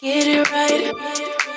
Get it right.